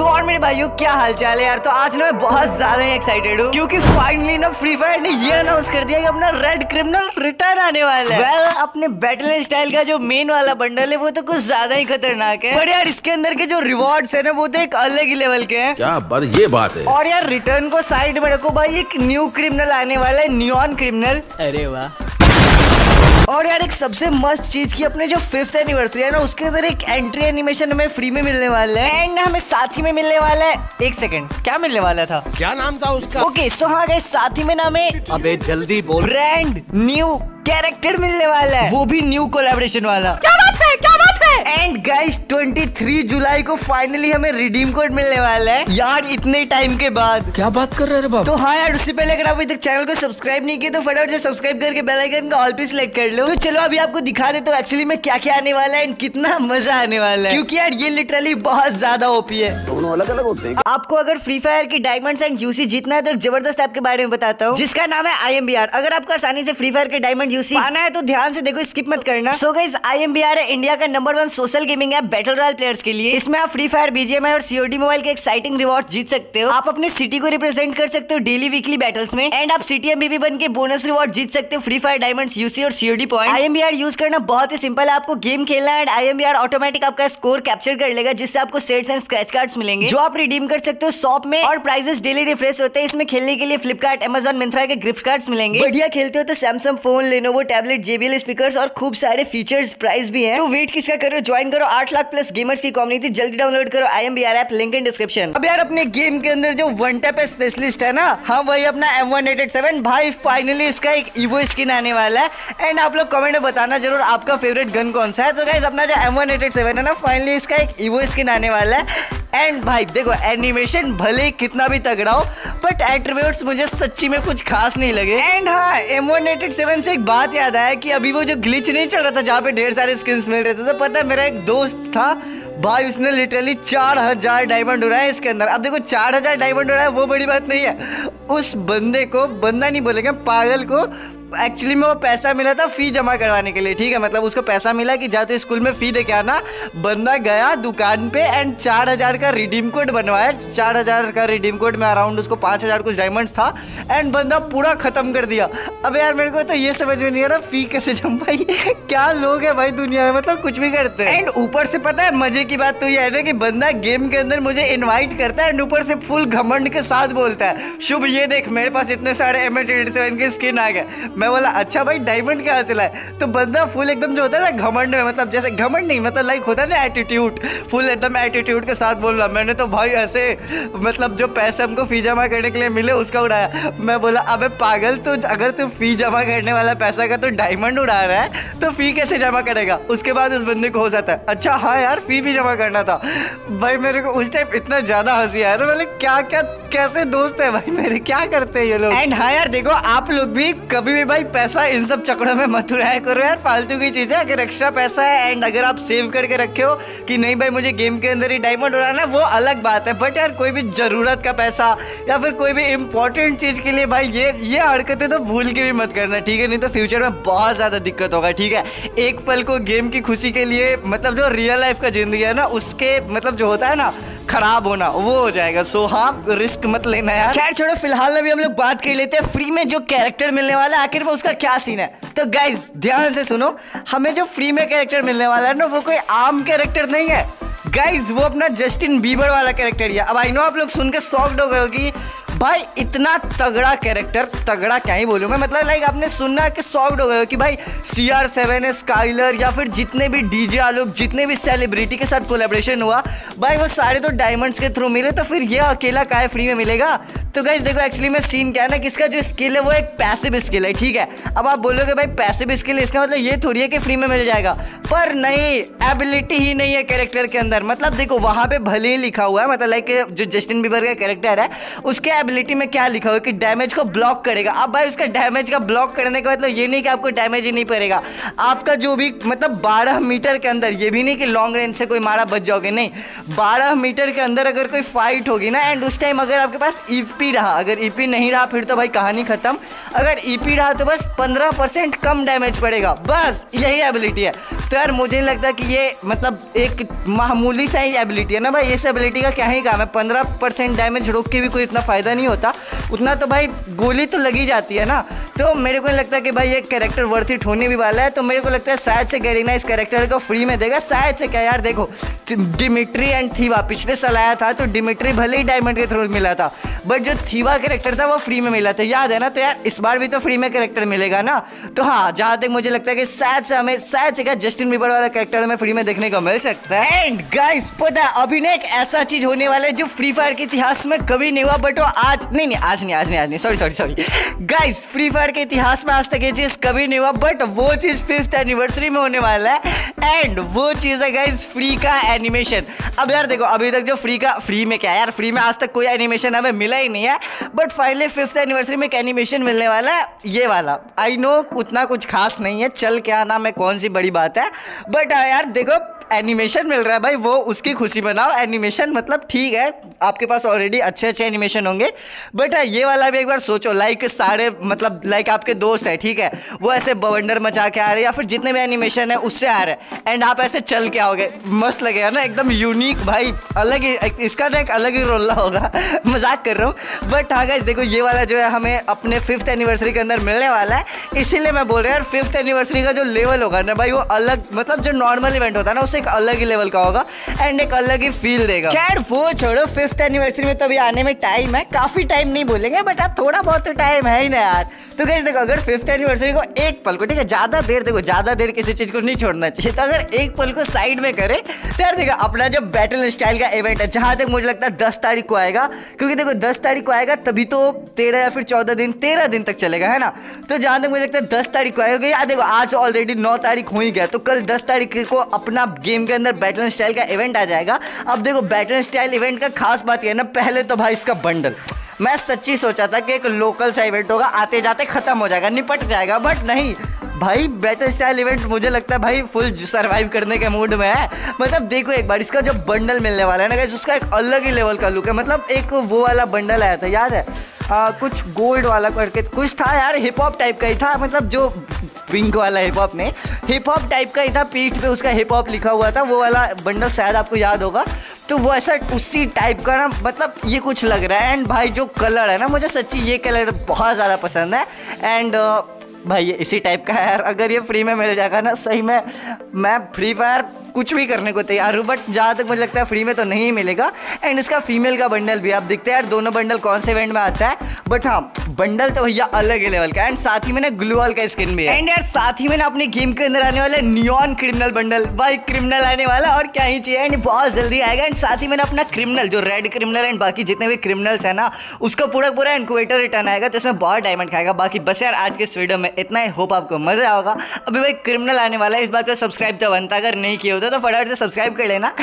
तो और मेरे भाइयों क्या हाल चाल है यार? तो आज ना मैं बहुत ज़्यादा ही एक्साइटेड हूँ क्योंकि फाइनली ना फ्री फायर ने ये अनाउंस कर दिया कि अपना रेड क्रिमिनल रिटर्न आने वाला है। Well, अपने बैटल स्टाइल का जो मेन वाला बंडल है वो तो कुछ ज़्यादा ही खतरनाक है। पर यार इसके अंदर के जो रिवॉर्ड्स है ना वो तो एक अलग ही लेवल के हैं। क्या बात ये बात है। और यार रिटर्न को साइड में रखो भाई एक न्यू क्रिमिनल आने वाला है न्यून क्रिमिनल अरे वाह। और यार एक सबसे मस्त चीज़ की अपने जो फिफ्थ एनिवर्सरी है ना उसके अंदर एक एंट्री एनिमेशन हमें फ्री में मिलने वाला है। एंड हमें साथ ही में मिलने वाला है। एक सेकंड क्या मिलने वाला था? क्या नाम था उसका? ओके सो हाँ गए साथ ही में नाम है अबे जल्दी बोल। ब्रांड न्यू कैरेक्टर मिलने वाला है। वो भी न्यू कोलेबोरेशन वाला। एंड गाइस 23 जुलाई को फाइनली हमें रिडीम कोड मिलने वाला है। यार इतने टाइम के बाद। क्या बात कर रहे बाबा तो हाँ यार उससे पहले अगर आप अभी तक चैनल को सब्सक्राइब नहीं किया तो फटाफट से सब्सक्राइब करके बेल आइकन का ऑल पे सिलेक्ट कर लो। तो चलो अभी आपको दिखा दे तो एक्चुअली में क्या क्या आने वाला है एंड कितना मज़ा आने वाला है। क्योंकि यार ये लिटरली बहुत ज़्यादा ओपी है। दोनों अलग अलग होते हैं। आपको अगर फ्री फायर की डायमंड्स एंड यूसी जीतना है तो एक ज़बरदस्त ऐप के बारे में बताता हूँ जिसका नाम है आईएमबीआर अगर आपको आसानी से फ्री फायर के डायमंड यूसी पाना है तो ध्यान से देखो स्किप मत करना। सो गाइस आई है इंडिया का number one social gaming app battle royale players के लिए, इसमें आप फ्री फायर बीजेएम और सीओडी मोबाइल के एक्साइटिंग रिवॉर्ड जीत सकते हो। आप अपने सिटी को रिप्रेजेंट कर सकते हो डेली वीकली बैटल्स में एंड आप सिटी एमबीबी बन के बोनस रिवॉर्ड जीत सकते हो। फ्री फायर डायमंड यूसी और सीओडी पॉइंट आई यूज़ करना बहुत ही सिंपल है। आपको गेम खेलना एंड आई ऑटोमेटिक आपका स्कोर कैप्चर कर लेगा, जिससे आपको सेट्स एंड स्क्रैच कार्ड्स मिलेंगे। जो आप रिडीम कर सकते हो शॉप में, और प्राइजेस डेली रिफ्रेश होते हैं, इसमें खेलने के लिए फ्लिपकार्ट अमेजोन मिंत्रा के गिफ्ट कार्ड्स मिलेंगे। बढ़िया खेलते हो तो Samsung phone Lenovo tablet JBL speaker और खूब सारे फीचर्स प्राइस भी है। तो वेट किसका करो ज्वाइन करो। आठ लाख प्लस गेमर्स की कम्युनिटी जल्दी डाउनलोड करो। I M B R app link in description अब यार, अपने गेम के अंदर जो वन टैप स्पेशलिस्ट है ना हाँ वही अपना M one eight eight seven भाई फाइनली इसका एक ईवो स्किन आने वाला है। एंड आप लोग कमेंट में बताना ज़रूर आपका फेवरेट गन कौन सा है। तो गाइज़ अपना जो M one eight eight seven है ना फाइनली इसका एक ईवो स्किन आने वाला है। एंड भाई, देखो एनिमेशन भले ही कितना भी तगड़ा हो बट एट्रीब्यूट्स मुझे सच्ची में कुछ खास नहीं लगे। एंड हाँ M one eight eight seven से एक बात याद आया कि अभी वो जो ग्लिच नहीं चल रहा था, जहाँ पे ढेर सारे स्किन्स मिल रहे थे तो पता है, मेरा एक दोस्त था, भाई, उसने लिटरली चार हज़ार डायमंड उड़ाया इसके अंदर। अब देखो, चार हज़ार डायमंड उड़ाया वो बड़ी बात नहीं है। उस बंदे को, बंदा नहीं बोलेगा, पागल को एक्चुअली में वो पैसा मिला था फ़ी जमा करवाने के लिए, ठीक है? मतलब उसको पैसा मिला कि जा तो स्कूल में फ़ी दे के आना। बंदा गया दुकान पे एंड चार हज़ार का रिडीम कोड बनवाया। चार हज़ार का रिडीम कोड में अराउंड उसको पाँच हज़ार कुछ डायमंड्स था एंड बंदा पूरा खत्म कर दिया। अब यार मेरे को तो ये समझ में नहीं आ रहा फ़ी कैसे जम भाई क्या लोग है भाई दुनिया में? मतलब कुछ भी करते हैं। एंड ऊपर से पता है, मज़े की बात तो ये है ना कि बंदा गेम के अंदर मुझे इन्वाइट करता है एंड ऊपर से फुल घमंड के साथ बोलता है। शुभ, ये देख, मेरे पास इतने सारे एम के स्किन आ गए। मैं बोला अच्छा भाई डायमंड क्या हासिल है तो बंदा फुल एकदम जो होता है ना, घमंड में मतलब जैसे घमंड नहीं मतलब लाइक होता है ना एटीट्यूड फुल एकदम एटीट्यूड के साथ बोल रहा मैंने तो भाई ऐसे मतलब जो पैसे हमको फ़ी जमा करने के लिए मिले, उसका उड़ाया। मैं बोला, अबे पागल तो अगर तू फ़ी जमा करने वाला पैसा का तो डायमंड उड़ा रहा है तो फ़ी कैसे जमा करेगा? उसके बाद उस बंदे को हो जाता है अच्छा हाँ यार फ़ी भी जमा करना था। भाई मेरे को उस टाइम इतना ज़्यादा हँसी आया था, मैंने क्या क्या, कैसे दोस्त है भाई मेरे, क्या करते हैं ये लोग? एंड हाँ यार, देखो, आप लोग भी कभी भी भाई, पैसा इन सब चक्रों में मत उड़ाया करो यार। फालतू की चीज़ है अगर एक्स्ट्रा पैसा है एंड अगर आप सेव करके रखे हो कि नहीं भाई, मुझे गेम के अंदर ही डायमंड उड़ाना है, वो अलग बात है। बट यार, कोई भी ज़रूरत का पैसा या फिर कोई भी इंपॉर्टेंट चीज़ के लिए भाई, ये ये हरकतें तो भूल के भी मत करना, ठीक है? नहीं तो फ्यूचर में बहुत ज़्यादा दिक्कत होगा, ठीक है? एक पल को गेम की खुशी के लिए मतलब जो रियल लाइफ का ज़िंदगी है ना, उसके मतलब जो होता है ना खराब होना, वो हो जाएगा। सो हाँ रिस्क मत लेना यार। खैर, छोड़ो, फ़िलहाल अभी हम लोग बात कर लेते हैं। फ्री में जो कैरेक्टर मिलने वाला है, आखिर में उसका क्या सीन है? तो गाइज़ ध्यान से सुनो, हमें जो फ्री में कैरेक्टर मिलने वाला है ना, वो कोई आम कैरेक्टर नहीं है। गाइज़ वो अपना जस्टिन बीबर वाला कैरेक्टर है अब आई नो आप लोग सुन के सॉफ्ट हो गए हो कि भाई, इतना तगड़ा कैरेक्टर तगड़ा क्या ही बोलूँ मैं? मतलब लाइक आपने सुनना कि सॉफ्ट हो गए कि भाई सी आर सेवन स्काइलर या फिर जितने भी डीजे आलोक, जितने भी सेलिब्रिटी के साथ कोलेब्रेशन हुआ भाई वो सारे तो डायमंड्स के थ्रू मिले तो फिर ये अकेला काय फ्री में मिलेगा? तो गाइज़ देखो एक्चुअली में सीन क्या है ना किसका जो स्किल है वो एक पैसिव स्किल है, ठीक है? अब आप बोलोगे, भाई पैसिव स्किल इसका मतलब ये थोड़ी है कि फ्री में मिल जाएगा। पर नहीं एबिलिटी ही नहीं है कैरेक्टर के अंदर। मतलब देखो, वहाँ पे भले ही लिखा हुआ है मतलब लाइक जो जस्टिन बीबर का कैरेक्टर है, उसके एबिलिटी में क्या लिखा हुआ है कि डैमेज को ब्लॉक करेगा। अब भाई, उसका डैमेज का ब्लॉक करने का मतलब ये नहीं कि आपको डैमेज ही नहीं पड़ेगा। आपका जो भी मतलब बारह मीटर के अंदर, ये भी नहीं कि लॉन्ग रेंज से कोई मारा बच जाओगे, नहीं। बारह मीटर के अंदर अगर कोई फाइट होगी ना एंड उस टाइम अगर आपके पास ईपी रहा। अगर ईपी नहीं रहा, फिर तो भाई कहानी खत्म। अगर ईपी रहा तो बस पंद्रह परसेंट कम डैमेज पड़ेगा। बस, यही एबिलिटी है। तो यार, मुझे नहीं लगता कि ये मतलब एक मामूली सा ही एबिलिटी है ना भाई। इस एबिलिटी का क्या ही काम है? पंद्रह परसेंट डैमेज रोक के भी कोई इतना फ़ायदा नहीं होता। उतना तो भाई गोली तो लगी जाती है ना। तो मेरे को नहीं लगता कि भाई ये कैरेक्टर वर्थ इट होने भी वाला है। तो मेरे को लगता है शायद से गरीना इस कैरेक्टर को फ्री में देगा। शायद से क्या यार, देखो डिमिट्री एंड थीवा पिछले साल आया था तो डिमिट्री भले ही डायमंड के थ्रू मिला था। बट जो थीवा कैरेक्टर था वो फ्री में मिला था। याद है ना? तो यार, इस बार भी तो फ्री में कैरेक्टर मिलेगा ना? तो हाँ जहाँ तक मुझे लगता है कि शायद से हमें, शायद से क्या जस्टिन बीबर वाला कैरेक्टर हमें फ्री में देखने को मिल सकता है। एंड गाइस पता है, अभी ना एक ऐसा चीज़ होने वाला है जो फ्री फायर के इतिहास में कभी नहीं हुआ बट वो आज, नहीं नहीं, आज नहीं आज नहीं आज नहीं sorry sorry sorry guys free fire के इतिहास में आज तक ये चीज़ कभी नहीं हुआ बट वो चीज़ फिफ्थ एनिवर्सरी में होने वाला है। एंड वो चीज़ है गाइज़ फ्री का एनिमेशन अब यार देखो, अभी तक जो फ्री का फ्री में क्या है यार? फ्री में आज तक कोई एनिमेशन हमें मिला ही नहीं है. बट फाइनली फिफ्थ एनिवर्सरी में एक एनिमेशन मिलने वाला है, ये वाला. आई नो उतना कुछ खास नहीं है, चल क्या नाम है कौन सी बड़ी बात है. बट यार, देखो एनिमेशन मिल रहा है भाई, वो उसकी खुशी बनाओ एनिमेशन मतलब ठीक है, आपके पास ऑलरेडी अच्छे अच्छे एनिमेशन होंगे बट ये वाला भी एक बार सोचो लाइक सारे मतलब लाइक आपके दोस्त है, ठीक है? वो ऐसे बवंडर मचा के आ रहे हैं, या फिर जितने भी एनिमेशन है, उससे आ रहे हैं। एंड आप ऐसे चल के आओगे, मस्त लगेगा ना, एकदम यूनिक भाई, अलग ही इसका ना एक अलग ही रोला होगा। मज़ाक कर रहा हूँ। बट हाँ गाइस देखो, ये वाला जो है, हमें अपने फिफ्थ एनिवर्सरी के अंदर मिलने वाला है। इसीलिए मैं बोल रहा हूँ, यार फिफ्थ एनिवर्सरी का जो लेवल होगा ना भाई, वो अलग मतलब जो नॉर्मल इवेंट होता है ना उससे एक अलग ही लेवल का होगा एंड एक अलग ही फील देगा। खैर, वो छोड़ो फिफ्थ एनिवर्सरी में तो अभी आने में टाइम है, काफ़ी टाइम नहीं बोलेंगे बट हाँ थोड़ा बहुत तो टाइम है ही ना यार। तो कैसे देखो, अगर फिफ्थ एनिवर्सरी को एक पल को, ठीक है, ज़्यादा देर, देखो, ज़्यादा देर किसी चीज़ को नहीं छोड़ना चाहिए। तो अगर एक पल को साइड में करे तो यार देखो, अपना जो बैटल स्टाइल का इवेंट है, जहाँ तक मुझे लगता है दस तारीख को आएगा, क्योंकि देखो, दस तारीख को आएगा, तभी तो तेरह या फिर चौदह दिन, तेरह दिन तक चलेगा, है ना? तो जहाँ तक मुझे लगता है दस तारीख को आएगा यार देखो, आज ऑलरेडी नौ तारीख हो ही गया तो कल दस तारीख को अपना गेम के अंदर बैटल स्टाइल का इवेंट आ जाएगा। अब देखो बैटल स्टाइल इवेंट का खास बात यह ना, पहले तो भाई इसका बंडल मैं सच्ची सोचा था कि एक लोकल सा इवेंट होगा आते जाते खत्म हो जाएगा, निपट जाएगा बट नहीं। भाई बैटल स्टाइल इवेंट मुझे लगता है भाई फुल सरवाइव करने के मूड में है। मतलब देखो एक बार इसका जो बंडल मिलने वाला है ना गाइस उसका एक अलग ही लेवल का लुक है। मतलब एक वो वाला बंडल आया था याद है? आ, कुछ गोल्ड वाला करके कुछ था यार हिप हॉप टाइप का ही था। मतलब जो पिंक वाला हिप हॉप ने हिप हॉप टाइप का ही था पीठ पे उसका हिप हॉप लिखा हुआ था। वो वाला बंडल शायद आपको याद होगा। तो वो ऐसा उसी टाइप का ना मतलब ये कुछ लग रहा है। एंड भाई जो कलर है ना मुझे सच्ची ये कलर बहुत ज़्यादा पसंद है। एंड भाई, ये इसी टाइप का है यार। अगर ये फ्री में मिल जाएगा ना, सही में मैं फ्री फायर कुछ भी करने को तैयार हूँ बट जहाँ तक मुझे लगता है फ्री में तो नहीं मिलेगा। एंड इसका फीमेल का बंडल भी, आप देखते हैं दोनों बंडल कौन से इवेंट में आता है? बट हाँ बंडल तो भैया अलग ही लेवल का एंड साथ ही में ना ग्लूअल का स्किन भी है। एंड यार, साथ ही में ना अपने गेम के अंदर आने वाला नियॉन क्रिमिनल बंडल भाई क्रिमिनल आने वाला और क्या ही चाहिए। एंड बहुत जल्दी आएगा। एंड साथ ही मैंने अपना क्रिमिनल जो रेड क्रिमिनल एंड बाकी जितने भी क्रिमिनल्स है ना, उसका पूरा पूरा इनक्वेटर रिटर्न आएगा तो इसमें बहुत डायमंड खाएगा। बाकी बस यार, आज के इस वीडियो में इतना ही। होप आपको मज़ा आएगा अभी भाई क्रिमिनल आने वाला है। इस बात को सब्सक्राइब तो बनता, अगर नहीं किया होता तो फटाफट से सब्सक्राइब कर लेना।